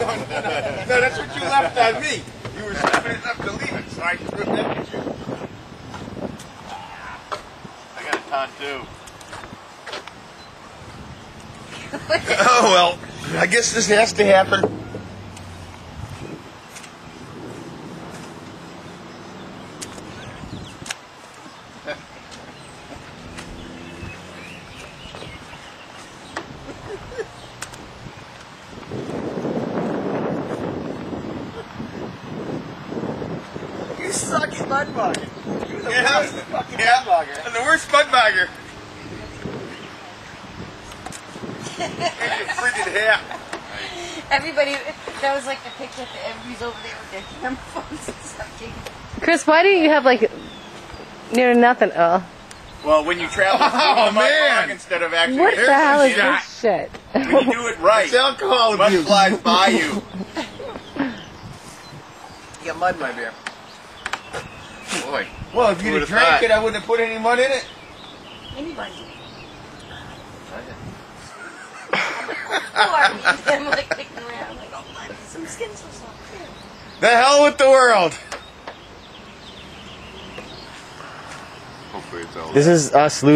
no, that's what you left on me. You were stupid enough to leave it, so I threw that at you. I got a ton too. Oh well, I guess this has to happen. You suck at mud bogging. You're the Yeah. worst fucking Yeah. mud bogger. I'm the worst mud bagger. Freaking hat. Everybody, that was like the picture that everybody's over there with their camera phones and stuff taking. Chris, why do you have like near nothing? Oh, Well, when you travel through Oh, the mud man. instead of actually what the there's hell a is shot. this shit? When you do it right, It's alcohol mud abuse. flies by you. You got mud in my beer. Boy, Well, if you'd have drank thought? it, I wouldn't have put any mud in it. Anybody. I'm like picking around, like, oh, my, some skins or something. The hell with the world. hopefully it's all. This is us losing.